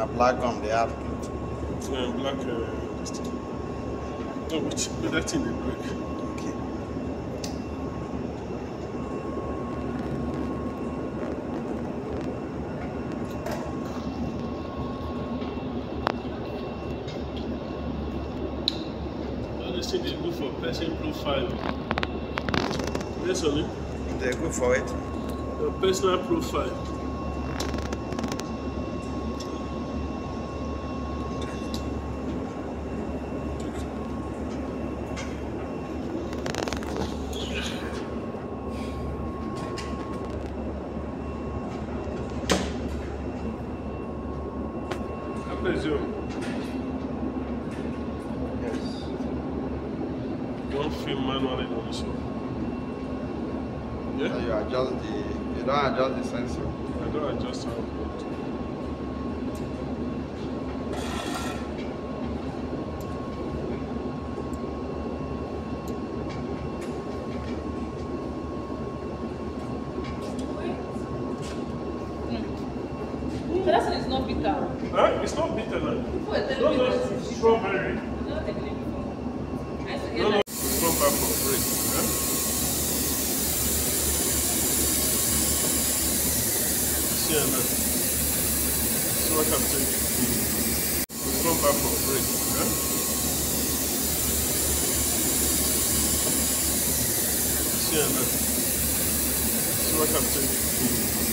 na black gum dey add. uh, black uh, this thing. No, which but that thing they break. Okay. All this thing they do for person profile. Yes, only Dey go for it. your personal profile. Is your Yes. one film manual and also? So Yeah, you adjust the you don adjust the sensor. I don't adjust how But that one is not bitter. Huh? It's not bitter. People were No, telling me no, that it's strawberry. I've never taken it before. I used to get No, no, like it's come back from break. Huh? See her now. See what I'm saying? It's come back from break. Huh? See her now. See what I'm saying?